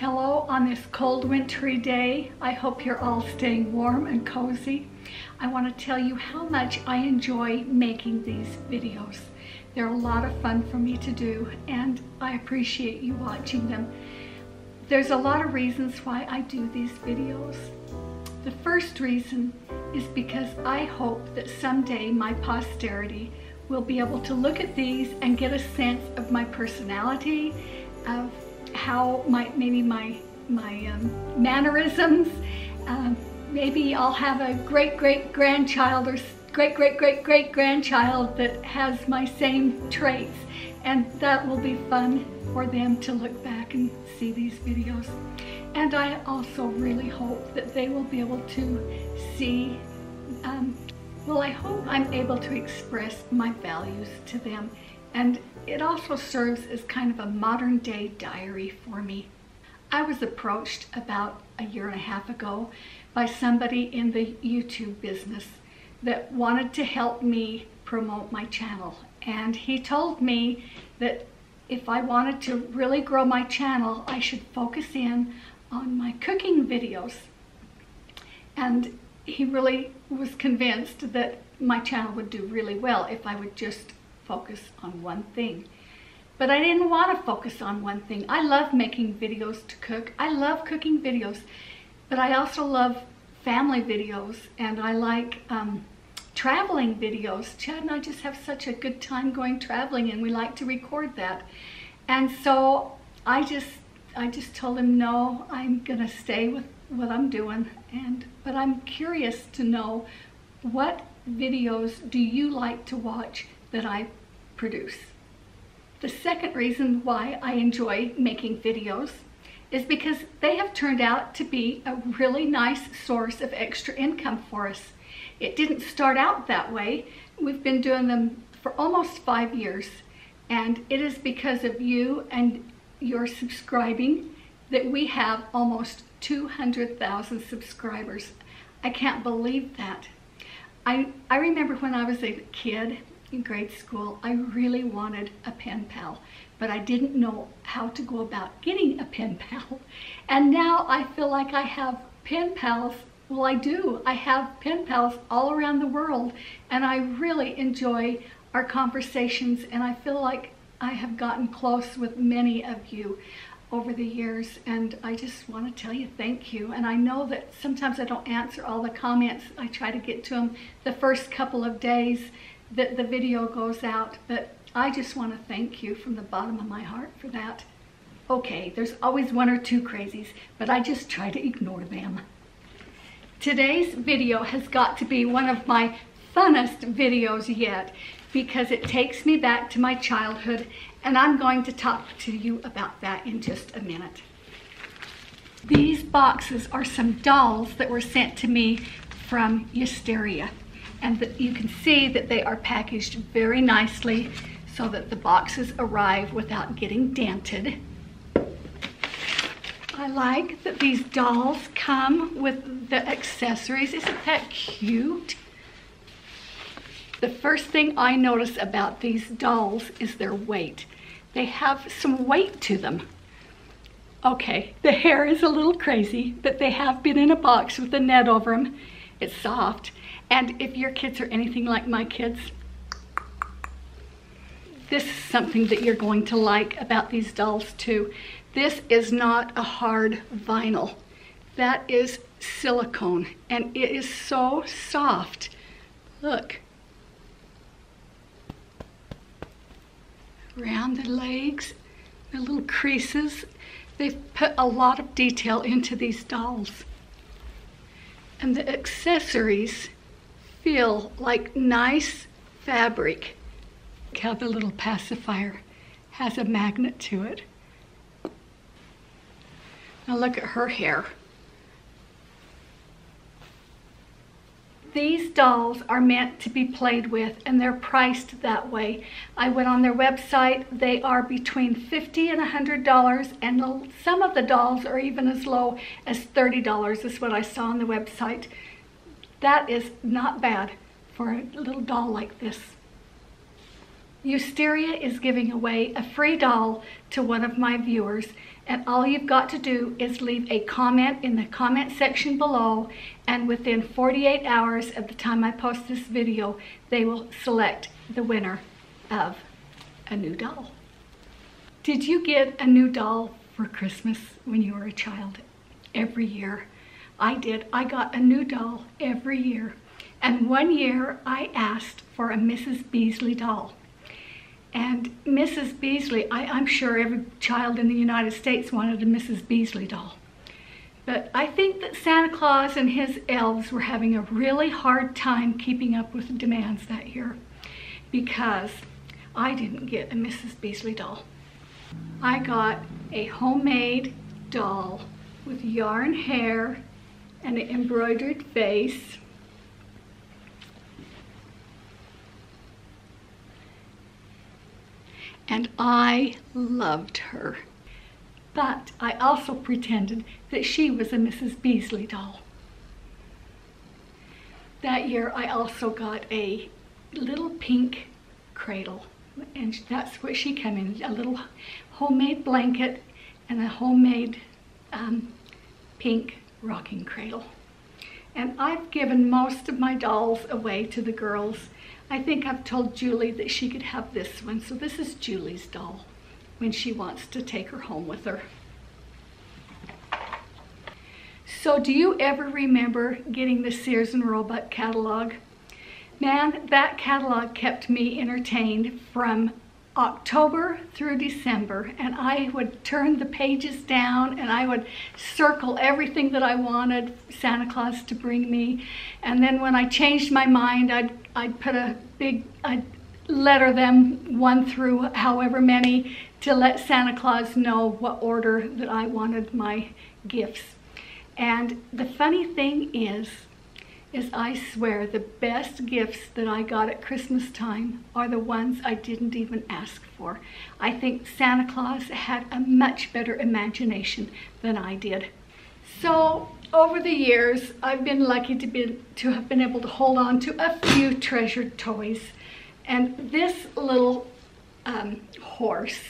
Hello on this cold wintry day. I hope you're all staying warm and cozy. I want to tell you how much I enjoy making these videos. They're a lot of fun for me to do and I appreciate you watching them. There's a lot of reasons why I do these videos. The first reason is because I hope that someday my posterity will be able to look at these and get a sense of my personality, of how my maybe my my um, mannerisms. Um, maybe I'll have a great great grandchild or great great great great grandchild that has my same traits, and that will be fun for them to look back and see these videos. And I also really hope that they will be able to see um, well, I hope I'm able to express my values to them and it also serves as kind of a modern day diary for me. I was approached about a year and a half ago by somebody in the YouTube business that wanted to help me promote my channel. And he told me that if I wanted to really grow my channel, I should focus in on my cooking videos. And he really was convinced that my channel would do really well if I would just focus on one thing. But I didn't want to focus on one thing. I love making videos to cook. I love cooking videos, but I also love family videos and I like um, traveling videos. Chad and I just have such a good time going traveling and we like to record that. And so I just I just told him no, I'm gonna stay with what I'm doing and but I'm curious to know what videos do you like to watch that I produce. The second reason why I enjoy making videos is because they have turned out to be a really nice source of extra income for us. It didn't start out that way. We've been doing them for almost five years and it is because of you and your subscribing that we have almost 200,000 subscribers. I can't believe that. I, I remember when I was a kid in grade school, I really wanted a pen pal, but I didn't know how to go about getting a pen pal. And now I feel like I have pen pals. Well, I do. I have pen pals all around the world, and I really enjoy our conversations, and I feel like I have gotten close with many of you over the years and I just want to tell you thank you and I know that sometimes I don't answer all the comments I try to get to them the first couple of days that the video goes out, but I just want to thank you from the bottom of my heart for that. Okay, there's always one or two crazies, but I just try to ignore them. Today's video has got to be one of my funnest videos yet because it takes me back to my childhood and I'm going to talk to you about that in just a minute. These boxes are some dolls that were sent to me from Yusteria and you can see that they are packaged very nicely so that the boxes arrive without getting dented. I like that these dolls come with the accessories. Isn't that cute? The first thing I notice about these dolls is their weight. They have some weight to them. Okay, the hair is a little crazy, but they have been in a box with a net over them. It's soft. And if your kids are anything like my kids, this is something that you're going to like about these dolls too. This is not a hard vinyl. That is silicone and it is so soft. Look. Around the legs, the little creases. They've put a lot of detail into these dolls. And the accessories feel like nice fabric. Look how the little pacifier has a magnet to it. Now look at her hair. These dolls are meant to be played with and they're priced that way. I went on their website. They are between 50 and $100 and some of the dolls are even as low as $30 is what I saw on the website. That is not bad for a little doll like this. Yusteria is giving away a free doll to one of my viewers And all you've got to do is leave a comment in the comment section below and within 48 hours of the time I post this video, they will select the winner of a new doll. Did you get a new doll for Christmas when you were a child? Every year. I did. I got a new doll every year. And one year I asked for a Mrs. Beasley doll. And Mrs. Beasley, I, am sure every child in the United States wanted a Mrs. Beasley doll. But I think that Santa Claus and his elves were having a really hard time keeping up with the demands that year because I didn't get a Mrs. Beasley doll. I got a homemade doll with yarn hair and an embroidered face and I loved her. But I also pretended that she was a Mrs. Beasley doll. That year I also got a little pink cradle and that's what she came in, a little homemade blanket and a homemade um, pink rocking cradle. And I've given most of my dolls away to the girls I think I've told Julie that she could have this one. So this is Julie's doll when she wants to take her home with her. So do you ever remember getting the Sears and Roebuck catalog? Man, that catalog kept me entertained from October through December and I would turn the pages down and I would circle everything that I wanted Santa Claus to bring me. And then when I changed my mind I'd, I'd put a big I'd letter them one through however many to let Santa Claus know what order that I wanted my gifts. And the funny thing is is I swear the best gifts that I got at Christmas time are the ones I didn't even ask for. I think Santa Claus had a much better imagination than I did. So over the years, I've been lucky to, be, to have been able to hold on to a few treasured toys. And this little um, horse,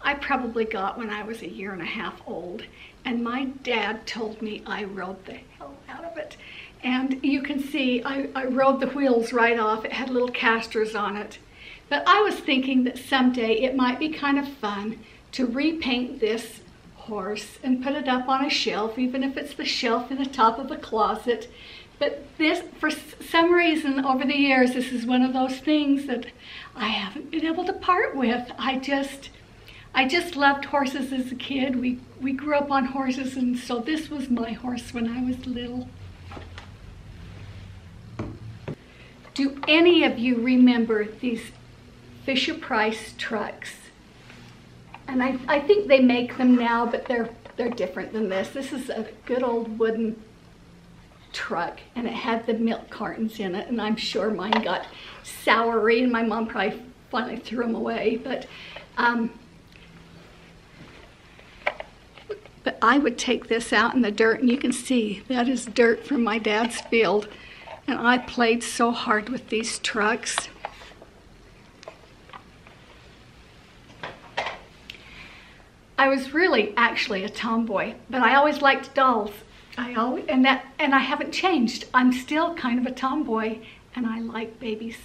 I probably got when I was a year and a half old. And my dad told me I rode the hell out of it. And you can see I, I rode the wheels right off. It had little casters on it. But I was thinking that someday it might be kind of fun to repaint this horse and put it up on a shelf, even if it's the shelf in the top of a closet. But this, for some reason over the years, this is one of those things that I haven't been able to part with. I just, I just loved horses as a kid. We, we grew up on horses and so this was my horse when I was little. Do any of you remember these Fisher Price trucks? And I, I think they make them now, but they're, they're different than this. This is a good old wooden truck and it had the milk cartons in it and I'm sure mine got soury and my mom probably finally threw them away but um, but I would take this out in the dirt and you can see that is dirt from my dad's field and I played so hard with these trucks. I was really actually a tomboy, but I always liked dolls. I always, and that, and I haven't changed. I'm still kind of a tomboy and I like babies.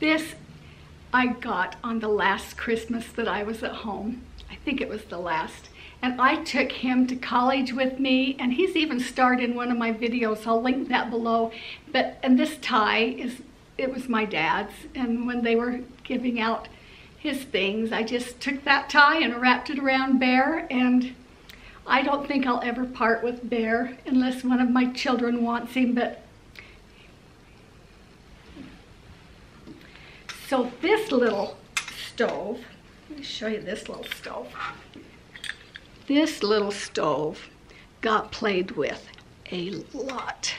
This I got on the last Christmas that I was at home. I think it was the last. And I took him to college with me, and he's even starred in one of my videos. I'll link that below. But and this tie is it was my dad's, and when they were giving out his things, I just took that tie and wrapped it around Bear, and I don't think I'll ever part with Bear unless one of my children wants him, but so this little stove, let me show you this little stove. This little stove got played with a lot.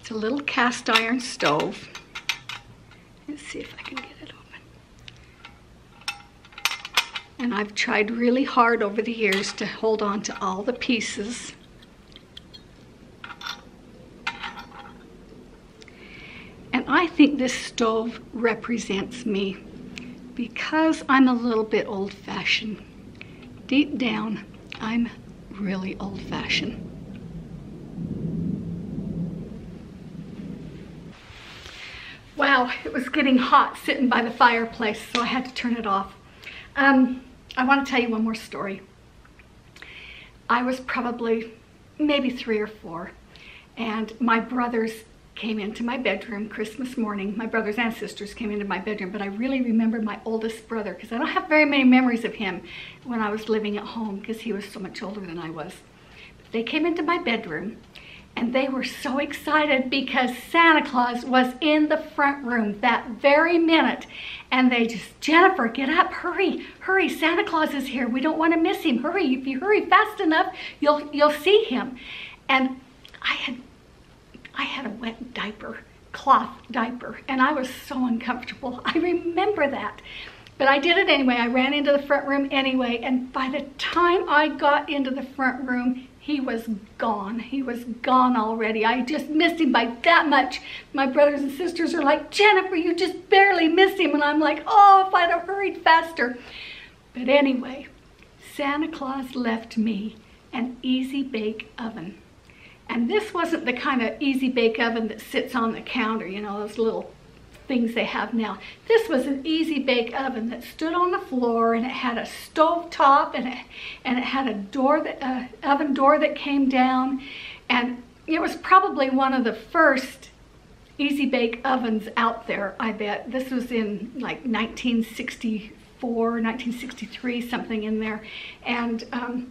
It's a little cast iron stove. Let's see if I can get it open. And I've tried really hard over the years to hold on to all the pieces. And I think this stove represents me because I'm a little bit old-fashioned. Deep down, I'm really old-fashioned. Wow, it was getting hot sitting by the fireplace, so I had to turn it off. Um, I want to tell you one more story. I was probably maybe three or four, and my brothers came into my bedroom Christmas morning. My brothers and sisters came into my bedroom, but I really remember my oldest brother because I don't have very many memories of him when I was living at home because he was so much older than I was. But they came into my bedroom and they were so excited because Santa Claus was in the front room that very minute. And they just, Jennifer, get up, hurry, hurry, Santa Claus is here. We don't want to miss him. Hurry, if you hurry fast enough, you'll, you'll see him. And I had, I had a wet diaper, cloth diaper, and I was so uncomfortable. I remember that. But I did it anyway. I ran into the front room anyway, and by the time I got into the front room, he was gone. He was gone already. I just missed him by that much. My brothers and sisters are like, Jennifer, you just barely missed him. And I'm like, oh, if I'd have hurried faster. But anyway, Santa Claus left me an easy bake oven. And this wasn't the kind of easy bake oven that sits on the counter, you know, those little things they have now. This was an easy bake oven that stood on the floor and it had a stove top and it, and it had a door that uh, oven door that came down and it was probably one of the first easy bake ovens out there I bet. This was in like 1964, 1963, something in there. And um,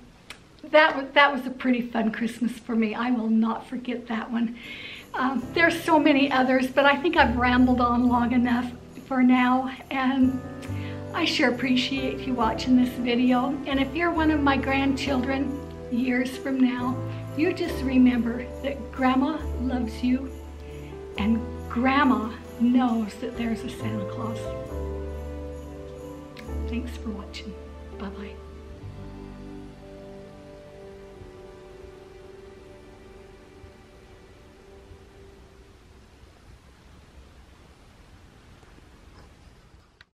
that, was, that was a pretty fun Christmas for me. I will not forget that one. Um, there's so many others, but I think I've rambled on long enough for now. And I sure appreciate you watching this video. And if you're one of my grandchildren years from now, you just remember that Grandma loves you and Grandma knows that there's a Santa Claus. Thanks for watching. Bye-bye.